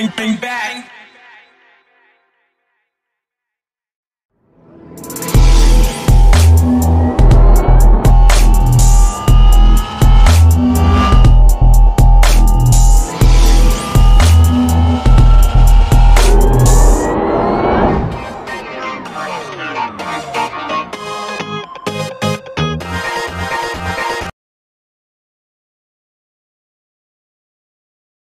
tem, tem, tem.